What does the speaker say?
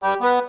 Bye.